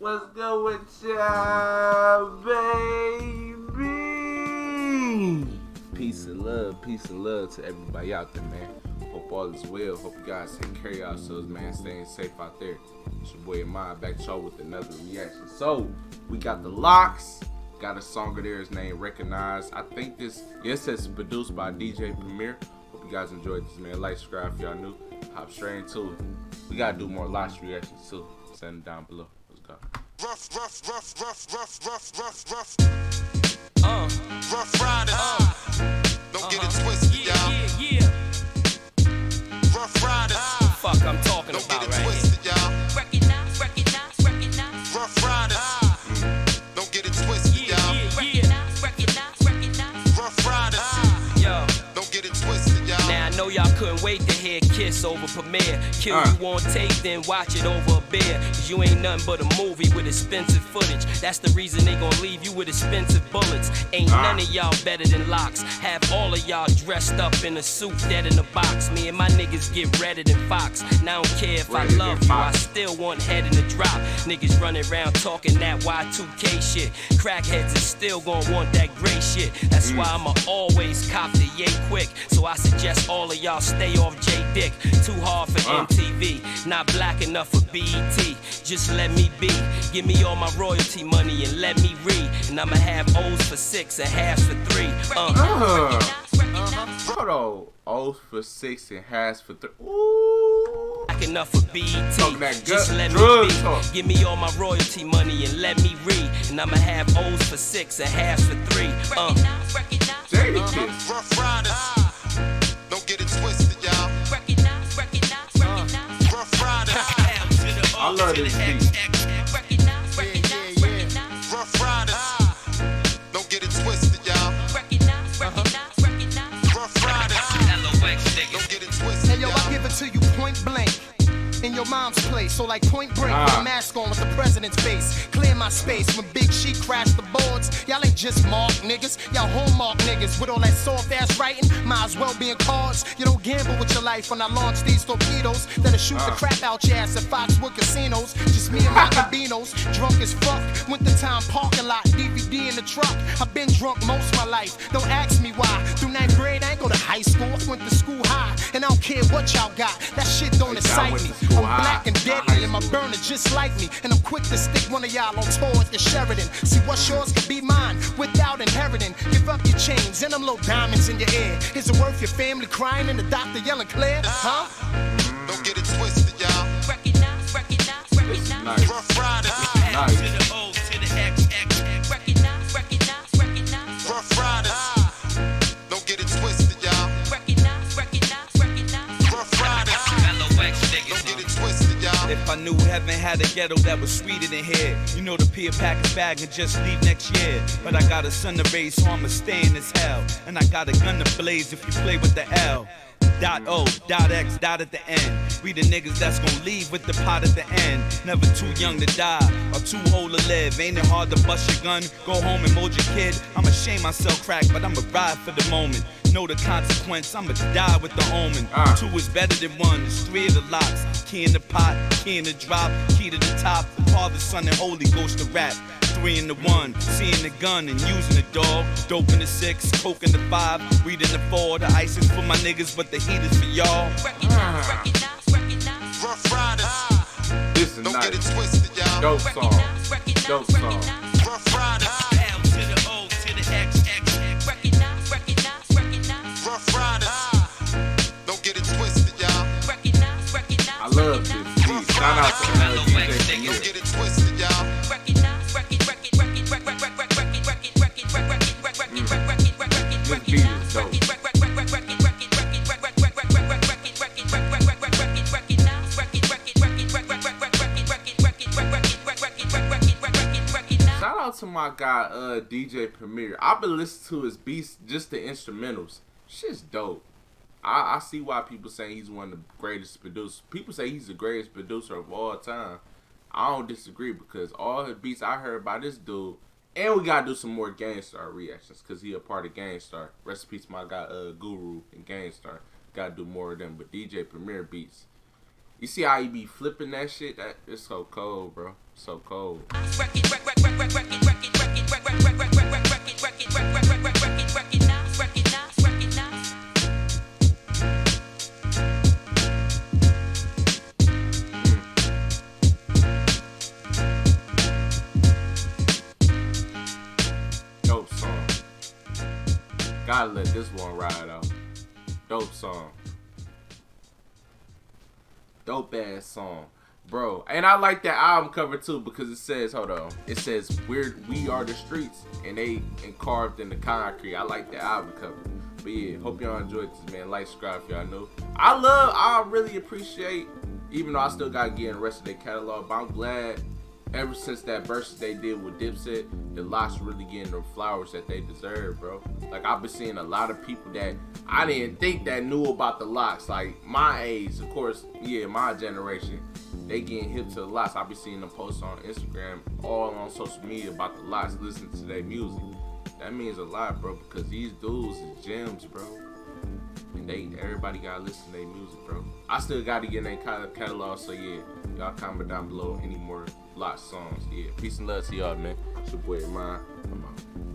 What's with ya, baby? Peace and love, peace and love to everybody out there, man. Hope all is well. Hope you guys take care of yourselves, man. Staying safe out there. It's your boy Ahmad back y'all with another reaction. So, we got the LOX. Got a song of theirs named Recognize. I think this, yes, it's produced by DJ Premier. Hope you guys enjoyed this, man. Like, subscribe if y'all new. Hop straight into it. We gotta do more LOX reactions too. Send them down below. Let's go. Rough, rough, rough, rough, rough, rough, rough, rough. Uh, Rough riders. uh, over Premier. Kill Uh. you on tape, then watch it over a beer. Cause you ain't nothing but a movie with expensive footage. That's the reason they gon' leave you with expensive bullets. Ain't Uh. none of y'all better than LOX. Have all of y'all dressed up in a suit, dead in a box. Me and my niggas get redder than Fox. Now I don't care if I Redder love you, I still want head in the drop. Niggas running around talking that Y2K shit. Crackheads is still gonna want that gray shit. That's why I'ma always cop the yay quick. So I suggest all of y'all stay off J Dick. Too hard for Uh. MTV, not black enough for BET. Just let me be. Give me all my royalty money and let me read. And I'ma have O's for six and halves for three. Uh. Uh. Recognize. Hold on. O's for six and has for three. Ooh. Black enough for BET. Talking that Just let drug me be. talk. Give me all my royalty money and let me read. And I'ma have O's for six and halves for three. Uh. Recognize, recognize, Jada. Kiss. Rough riders. Don't get it twisted, y'all. Recognize, recognize, recognize. Rough riders. I love this beat. Your mom's place, so like point break, Ah. with a mask on with the president's face. Clear my space when Big Sheek crashed the boards. Y'all ain't just mark niggas, y'all hallmark niggas with all that soft ass writing. Might as well be in cards. You don't gamble with your life when I launch these torpedoes that'll shoot the Ah. crap out your ass at Foxwood casinos. Just me and my cabinos, drunk as fuck. Winter time parking lot, DVD in the truck. I've been drunk most my life. Don't ask me why. Through ninth grade, I ain't go to high school. I went to school high, and I don't care what y'all got. That shit don't excite me. I'm high, black and deadly, and my burner just like me. And I'm quick to stick one of y'all on tour at the Sheraton. See what's yours could be mine without inheriting. Give up your chains and them little diamonds in your ear. Is it worth your family crying and the doctor yelling clear? Huh? If I knew heaven had a ghetto that was sweeter than here, you know the pack package bag and just leave next year. But I got a son to raise, so I'ma stay in this hell. And I got a gun to blaze if you play with the L. Dot O, dot X, dot at the end. We the niggas that's gonna leave with the pot at the end. Never too young to die or too old to live. Ain't it hard to bust your gun, go home and mold your kid? I'ma shame myself crack, but I'ma ride for the moment. Know the consequence, I'ma die with the omen. Ah. Two is better than one, there's three of the LOX. Key in the pot, key in the drop, key to the top. Father, Son, and Holy Ghost to rap. Three in the one, seeing the gun and using the dog. Dope in the six, coke in the five, weed in the four. The ice is for my niggas, but the heat is for y'all. Recognize, recognize, recognize. Rough riders. This is Don't get it twisted, y'all. Dope song. Recognize, recognize, Dope song. Shout out to uh, DJ get it twisted, y'all. This beat is dope. Shout out to my guy, uh, DJ Premier. I've been listening to his beats, just the instrumentals. Shit's dope. I, I see why people say he's one of the greatest producers. People say he's the greatest producer of all time. I don't disagree because all the beats I heard by this dude, and we gotta do some more Gang Starr reactions because he a part of Gang Starr. Recipes, my guy, uh, Guru and Gang Starr. Gotta do more of them. But DJ Premier beats, You see how he be flipping that shit? That it's so cold, bro. So cold. Gotta let this one ride out. Dope song. Dope ass song. Bro, and I like that album cover too because it says, hold on, it says we're we are the streets and they and carved in the concrete. I like the album cover. But yeah, hope y'all enjoyed this man. Like, subscribe if y'all new. I love, I really appreciate, even though I still gotta get in the rest of their catalog, but I'm glad ever since that verse they did with Dipset, the LOX really getting the flowers that they deserve, bro. Like I've been seeing a lot of people that I didn't think that knew about the LOX. Like my age, of course, yeah, my generation, they getting hip to the LOX. I've been seeing them posts on Instagram, all on social media about the LOX, listening to their music. That means a lot, bro, because these dudes is gems, bro. And they everybody gotta listen to their music, bro. I still gotta get in their catalog, so yeah, y'all comment down below any more lot songs. Yeah, peace and love to y'all, man. It's your boy, mine. I'm out.